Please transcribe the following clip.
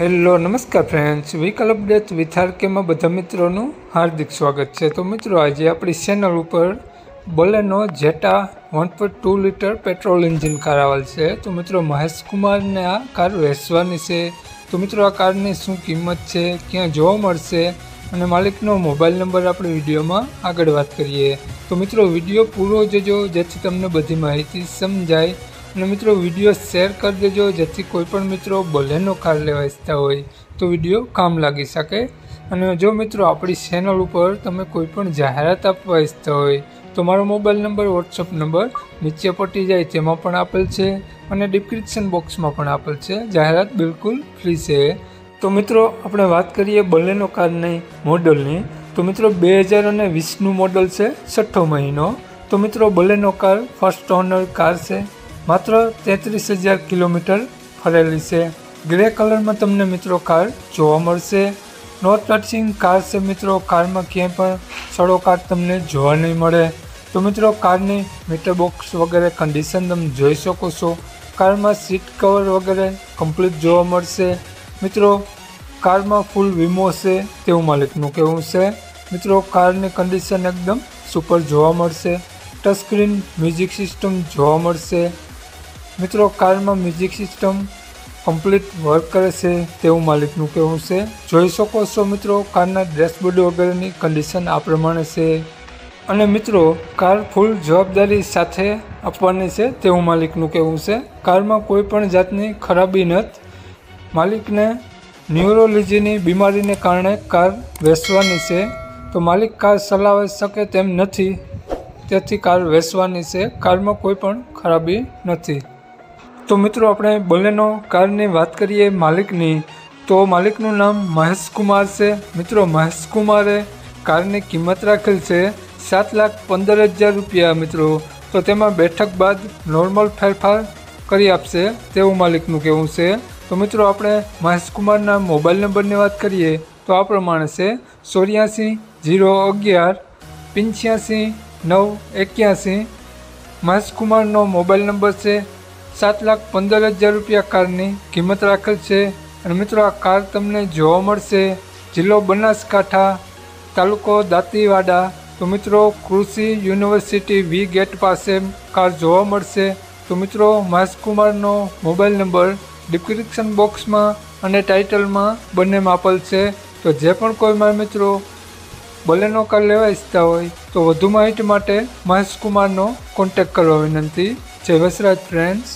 Hello, નમસ્કાર friends vehicle update with આરકેમાં બધા મિત્રોનું હાર્દિક સ્વાગત છે. તો મિત્રો, આજે આપણી ચેનલ ઉપર Baleno Zeta one point two litre petrol engine car આવેલ છે. તો મિત્રો મહેશ કુમારને આ કાર વેચવાની છે. તો મિત્રો, આ કારની શું કિંમત છે? ક્યાં જોવા મળશે? અને માલિકનો મોબાઈલ નંબર આપણે વિડીયોમાં આગળ વાત કરીએ. તો મિત્રો, વીડિયો પૂરો જોજો, જેથી તમને બધી માહિતી સમજાય. અને મિત્રો વીડિયો શેર કરી દેજો. જેથી કોઈ પણ મિત્રો બોલેનો કાર લેવા ઈચ્છતા હોય તો વીડિયો કામ લાગી શકે. અને જો મિત્રો આપણી ચેનલ ઉપર તમે કોઈપણ જાહેરાત આપવા ઈચ્છતા હોય તો મારો મોબાઈલ નંબર વોટ્સઅપ નંબર નીચે પટી જાય તેમાં પણ આપેલ છે અને ડિસ્ક્રિપ્શન બોક્સમાં પણ આપેલ છે. જાહેરાત બિલકુલ ફ્રી છે. તો મિત્રો આપણે વાત કરીએ બલેનો કારની મોડલની તો મિત્રો બે હજાર અને વીસનું મોડલ છે, છઠ્ઠો મહિનો. તો મિત્રો Baleno car first owner car છે. માત્ર તેત્રીસ હજાર કિલોમીટર ફરેલી છે. ગ્રે કલરમાં તમને મિત્રો કાર જોવા મળશે. નો ટચિંગ કાર છે મિત્રો. કારમાં ક્યાંય પણ સડો કાર તમને જોવા નહીં મળે. તો મિત્રો, કારની મીટર બોક્સ વગેરે કન્ડિશન તમે જોઈ શકો છો. કારમાં સીટ કવર વગેરે કમ્પ્લીટ જોવા મળશે. મિત્રો, કારમાં ફૂલ વીમો છે તેવું માલિકનું કહેવું છે. મિત્રો, કારની કન્ડિશન એકદમ સુપર જોવા મળશે. ટચ સ્ક્રીન મ્યુઝિક સિસ્ટમ જોવા મળશે. મિત્રો, કારમાં મ્યુઝિક સિસ્ટમ કમ્પ્લીટ વર્ક કરે છે તેવું માલિકનું કહેવું છે. જોઈ શકો છો મિત્રો, કારના ડેશબોર્ડ વગેરેની કન્ડિશન આ પ્રમાણે છે. અને મિત્રો, કાર ફૂલ જવાબદારી સાથે આપવાની છે તેવું માલિકનું કહેવું છે. કારમાં કોઈ પણ જાતની ખરાબી નથી. માલિકને ન્યુરોલોજીની બીમારીને કારણે કાર વેચવાની છે. તો માલિક કાર ચલાવી શકે તેમ નથી. તેથી કાર વેચવાની છે. કારમાં કોઈ પણ ખરાબી નથી. તો મિત્રો આપણે બલેનો કારની વાત કરીએ માલિકની. તો માલિકનું નામ મહેશ કુમાર છે. મિત્રો મહેશ કુમારે કારની કિંમત રાખેલ છે સાત લાખ પંદર હજાર રૂપિયા મિત્રો. તો તેમાં બેઠક બાદ નોર્મલ ફેરફાર કરી આપશે તેવું માલિકનું કહેવું છે. તો મિત્રો આપણે મહેશ કુમારના મોબાઈલ નંબરની વાત કરીએ તો આ પ્રમાણે છે. ચોર્યાસી જીરો અગિયાર પંચ્યાસી નવ એક્યાસી. મહેશ કુમારનો મોબાઈલ નંબર છે સાત લાખ પંદર હજાર રૂપિયા કારની કિંમત રાખેલ છે અને મિત્રો આ કાર તમને જોવા મળશે. જિલ્લો બનાસકાંઠા, તાલુકો દાંતીવાડા. તો મિત્રો કૃષિ યુનિવર્સિટી વી ગેટ પાસે કાર જોવા મળશે. તો મિત્રો મહેશકુમારનો મોબાઈલ નંબર ડિસ્ક્રિપ્શન બોક્સમાં અને ટાઇટલમાં બંનેમાં આપેલ છે. તો જે પણ કોઈ મારા મિત્રો બલેનો કાર લેવા ઈચ્છતા હોય તો વધુ માહિતી માટે મહેશકુમારનો કોન્ટેક કરવા વિનંતી. જય વસરાજ ફ્રેન્ડ્સ